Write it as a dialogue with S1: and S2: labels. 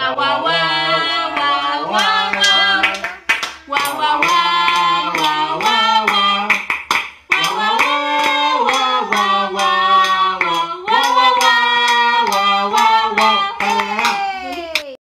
S1: wow wow